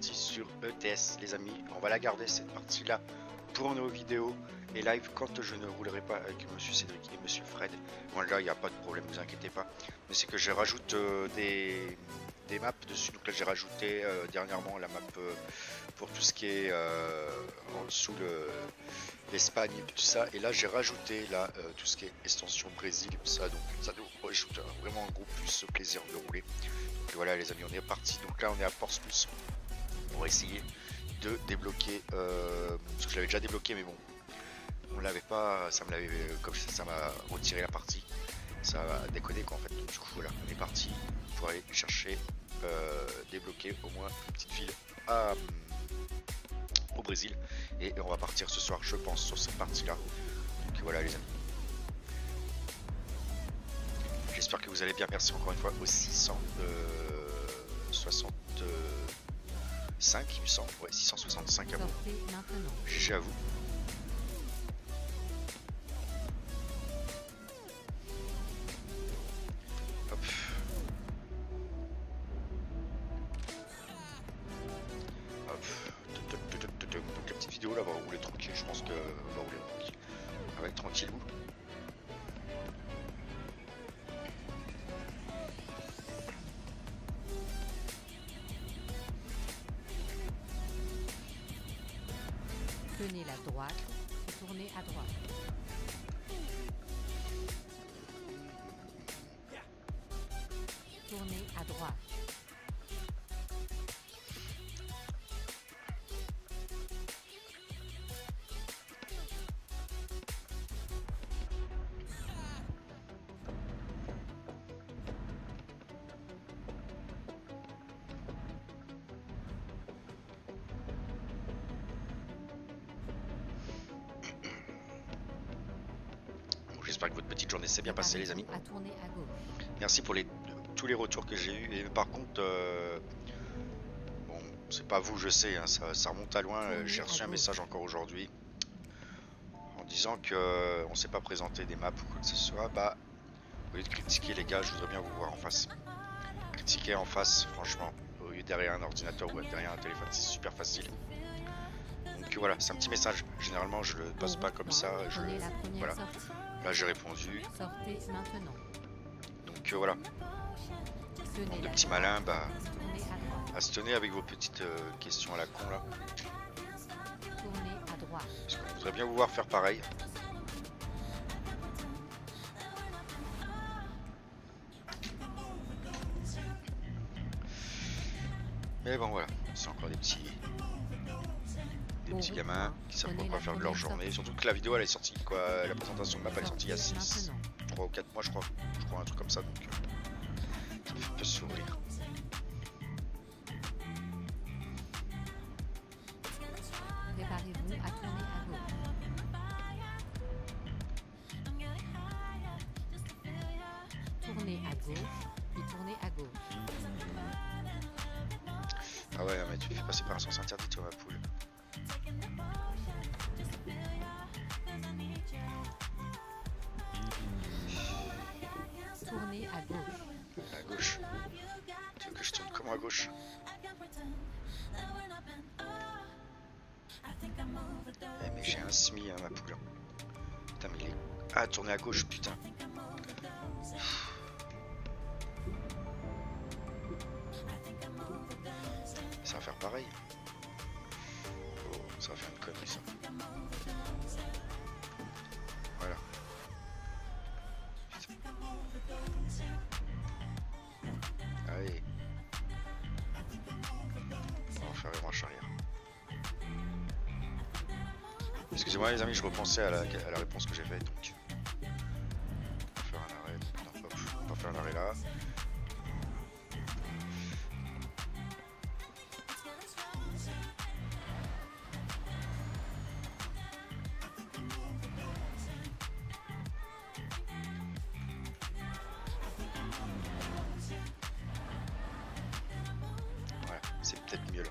sur ETS les amis. On va la garder cette partie là pour nos vidéos et live quand je ne roulerai pas avec Monsieur Cédric et Monsieur Fred. Bon là il n'y a pas de problème, vous inquiétez pas. Mais c'est que je rajoute euh, des, des, maps dessus. Donc là j'ai rajouté euh, dernièrement la map euh, pour tout ce qui est en dessous l'Espagne et tout ça. Et là j'ai rajouté là tout ce qui est extension Brésil et tout ça. Donc ça nous ajoute vraiment un gros plus plaisir de rouler. Donc voilà les amis, on est parti. Donc là on est à Plus. On va essayer de débloquer parce que je l'avais déjà débloqué mais bon on l'avait pas ça me l'avait comme ça m'a retiré la partie. Ça va déconner quoi en fait. Du coup voilà on est parti pour aller chercher euh, débloquer au moins une petite ville au Brésil. Et on va partir ce soir je pense sur cette partie là donc voilà les amis. J'espère que vous allez bien. Merci encore une fois. Aux 665 il me semble. Ouais 665 à vous GG à vous J'espère que votre petite journée s'est bien passée, les amis. Merci pour les, tous les retours que j'ai eu. Et par contre, euh, bon, c'est pas vous, je sais, hein, ça, remonte à loin. J'ai reçu un message encore aujourd'hui en disant que euh, on s'est pas présenté des maps ou quoi que ce soit. Bah, au lieu de critiquer les gars, je voudrais bien vous voir en face. Critiquer en face, franchement, au lieu derrière un ordinateur ou derrière un téléphone, c'est super facile. Donc voilà, c'est un petit message. Généralement, je le passe pas comme ça. Je, voilà. Là j'ai répondu. Donc euh, voilà. le petit malin, bah, à se tenir avec vos petites euh, questions à la con là. Parce qu'on voudrait bien vous voir faire pareil. Mais bon voilà, c'est encore des petits des petits gamins qui savent pas quoi faire de leur journée. Surtout que la vidéo elle est sortie quoi, la présentation de map elle est sortie il y a 6, 3 ou 4 mois je crois. Je crois un truc comme ça donc euh, ça me fait peu sourire. Préparez-vous à tourner à gauche. Tournez à gauche, puis tournez à gauche. Ah ouais, mais tu fais passer par un sens interdit, tu vois, poule. Gauche eh, mais j'ai un semi à ma poule. Putain mais il est... Ah tourner à gauche putain. Ça va faire pareil. Oh, ça va faire une connerie ça. Excusez-moi les amis, je repensais à la, réponse que j'ai faite. Donc, on va faire un arrêt. Non, on va faire un arrêt là. Voilà, c'est peut-être mieux là.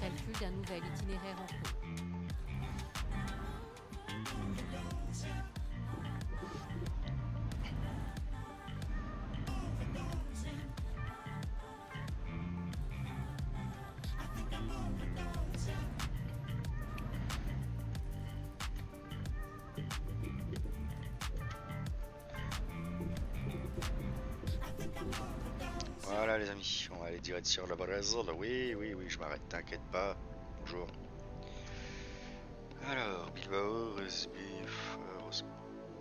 Calcul d'un nouvel itinéraire en les amis, on va aller direct sur le Brésil. Oui, oui, oui, je m'arrête, t'inquiète pas. Bonjour. Alors, Bilbao, Rosbif, Ros...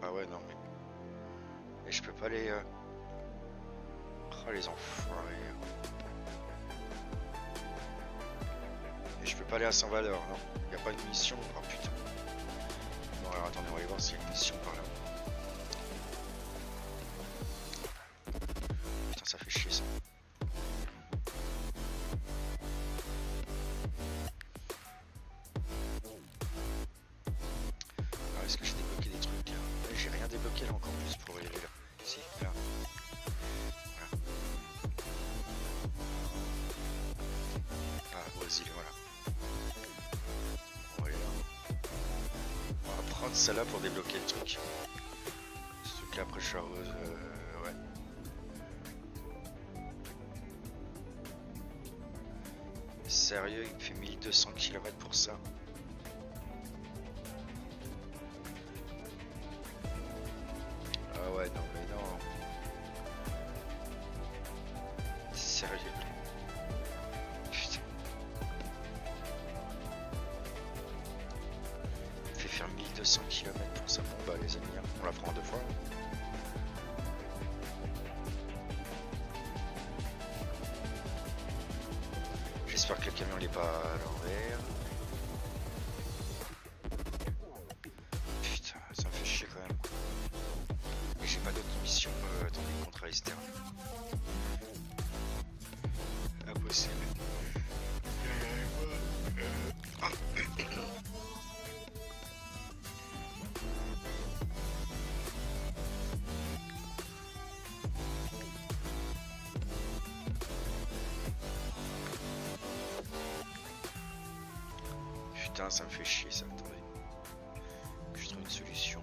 Ah ouais, non mais... Et je peux pas les... Euh... Oh les enfoirés. Et je peux pas aller à 100 valeurs, non. Y a pas de mission. Oh putain. Bon alors attendez, on va aller voir s'il y a une mission par là. Celle-là pour débloquer le truc. Ce truc là après je suis. Euh, ouais. Sérieux, il me fait 1200 km pour ça. J'espère que le camion n'est pas à l'envers. Putain, ça me fait chier ça. Attendez. Que je trouve une solution.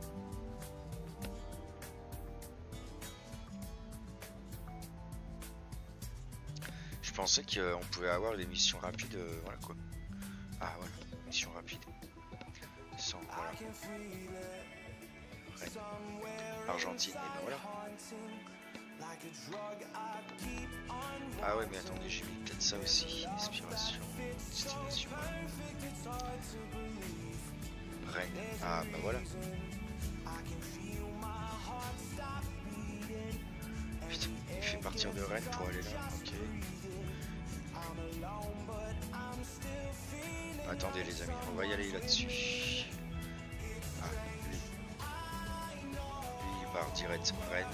Je pensais qu'on pouvait avoir des missions rapides. euh, voilà quoi. Ah voilà, mission rapide. Sans, voilà. Argentine, et ben voilà. Ah ouais, mais attendez, j'ai mis peut-être ça aussi. Inspiration, destination. Rennes. Ah bah voilà. Putain, il fait partir de Rennes pour aller là. Ok. Attendez les amis, on va y aller là-dessus. Ah, lui. Lui, il part direct Rennes.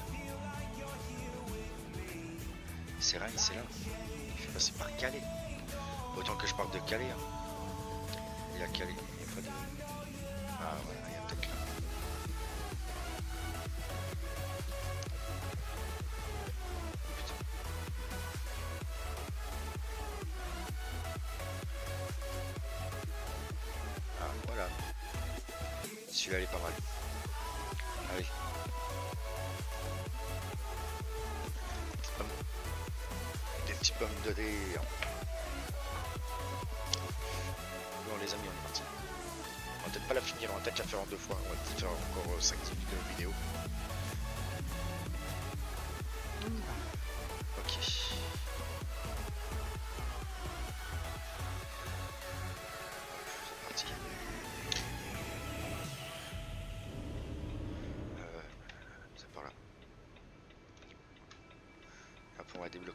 C'est Rennes, c'est là. Il fait passer par Calais. Autant que je parte de Calais. hein. Il y a Calais. Il y a pas de... Ah voilà, il y a peut-être là. Ah voilà. Celui-là il est pas mal. Terre. Bon les amis on est parti. On va peut-être pas la finir, on va peut-être la faire en deux fois. On va peut-être faire encore 5-10 minutes de vidéo.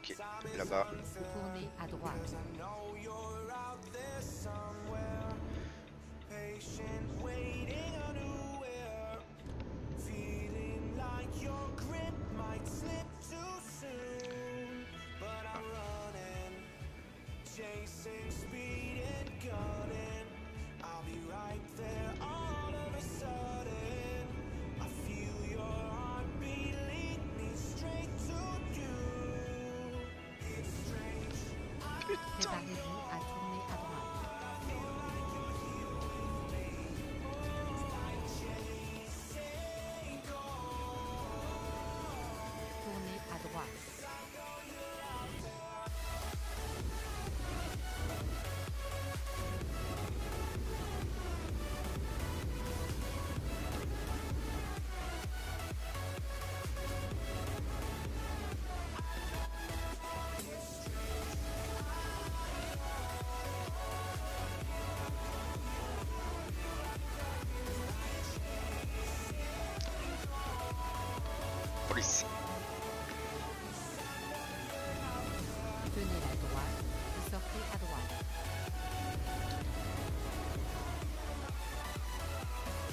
Débloquer là-bas. Tournez à droite. Préparez-vous à tourner plus. Tenez à droite et sortez à droite.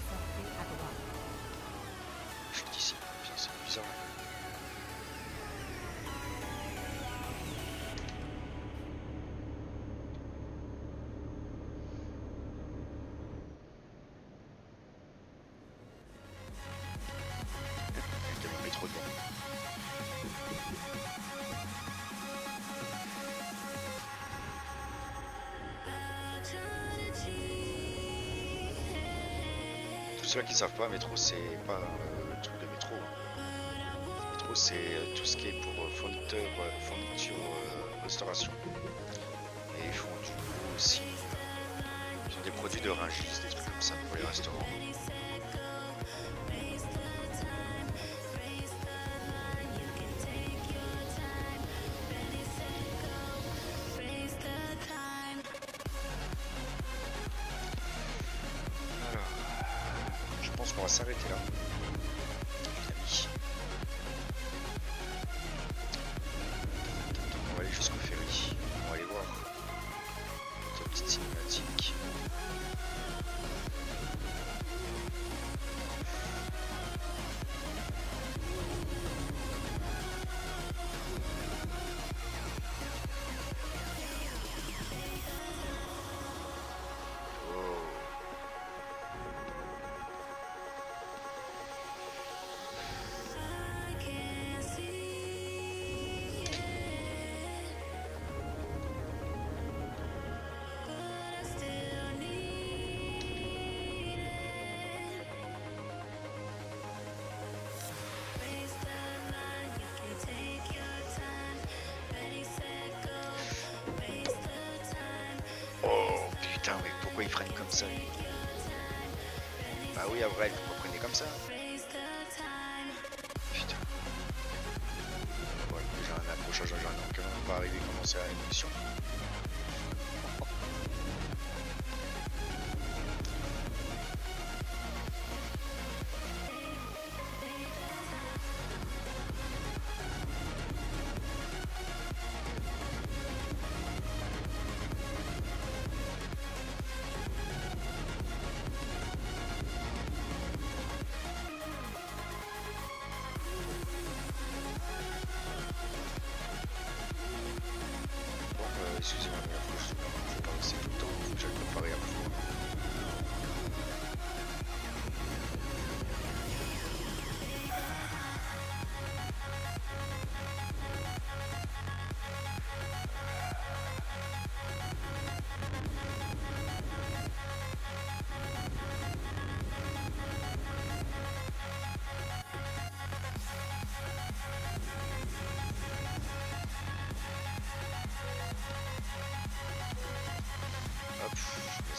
Sortez à droite. Je suis ici. C'est bizarre. Ceux qui savent pas, métro c'est pas euh, le truc de métro. Métro c'est euh, tout ce qui est pour euh, fournisseur, fourniture, restauration. Et ils font du coup aussi. Ils des produits de Rungis, des trucs comme ça pour les restaurants. Freine comme ça Bah oui, Avril, pourquoi freiner comme ça Putain. Voilà, déjà un accrochage à Jeanne, donc on va arriver à commencer à. Bon,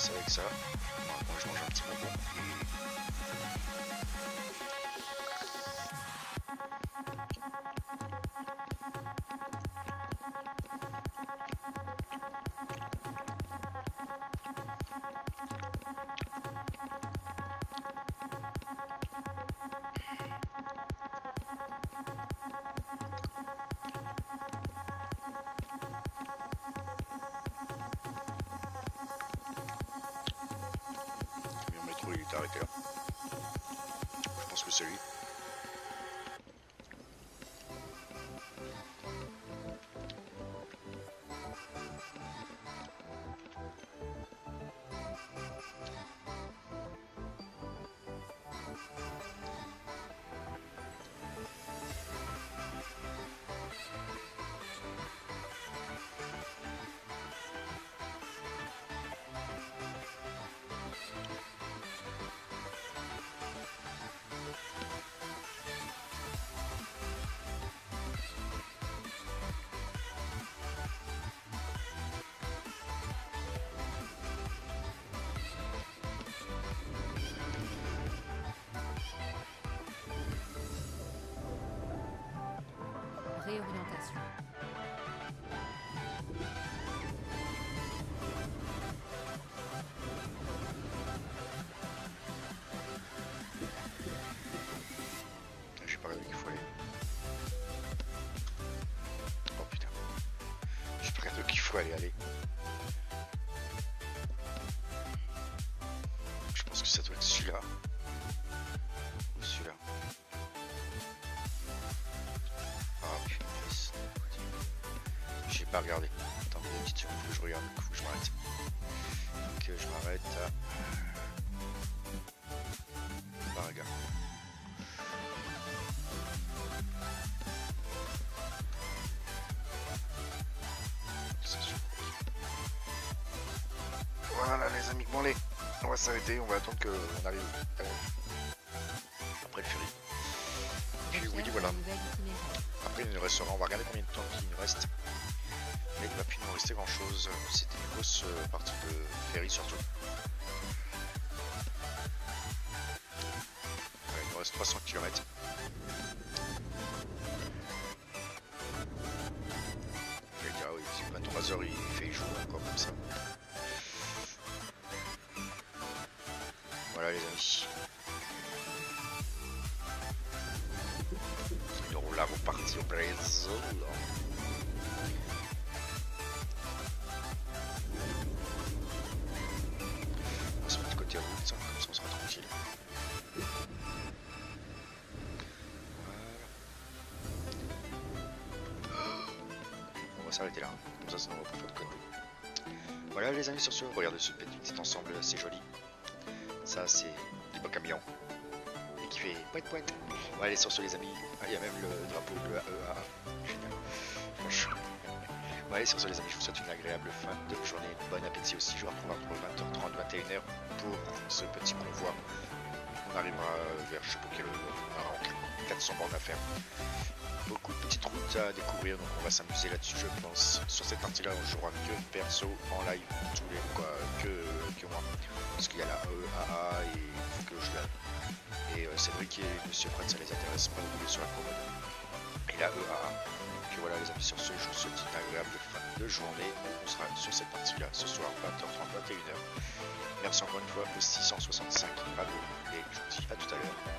laisse avec ça. Moi, je mange un petit bonbon. Mais Je pense que c'est lui. Je suis pas arrivé qu'il faut aller. Oh putain. Je suis pas arrivé qu'il faut aller, allez. Je pense que ça doit être celui-là. Pas regardé. Attendez une petite seconde, faut que je regarde, faut que je m'arrête. Donc euh, je m'arrête à... Bah regarde. Voilà les amis, bon allez, on va s'arrêter, on va attendre qu'on arrive euh, après le ferry. Puis oui, voilà. Après, il nous restera, on va regarder combien de temps il nous reste. Mais il va plus nous rester grand chose. C'était une grosse euh, partie de ferry surtout. Il nous reste 300 km. Je vais dire, oui, c'est 23h, il fait jour encore comme ça. Voilà les amis. Donc là, partez au Brésil. Les amis sur ce, regardez ce petit ensemble, c'est joli. Ça c'est du beau camion. Et qui fait pointe pointe. Bon, allez sur ce les amis, Ah, il y a même le drapeau de AEA. Génial. Franchement. Bon, allez sur ce les amis, je vous souhaite une agréable fin de journée, bon appétit aussi, je vous retrouve entre 20h30 21h pour ce petit convoi. On arrivera vers je sais pas quelle heure, à 400 bornes à faire. Beaucoup de petites routes à découvrir, donc on va s'amuser là-dessus je pense. Sur cette partie-là, on jouera que perso en live, tous les quoi, que, moi. Parce qu'il y a la EAA et que je la et euh, Cédric et Monsieur Fred, ça les intéresse pas de sur la commode. Sur ce, je vous souhaite une agréable fin de journée. On sera sur cette partie-là ce soir, 20h30, 21h. Merci encore une fois, le 665 à vous. Et je vous dis à tout à l'heure.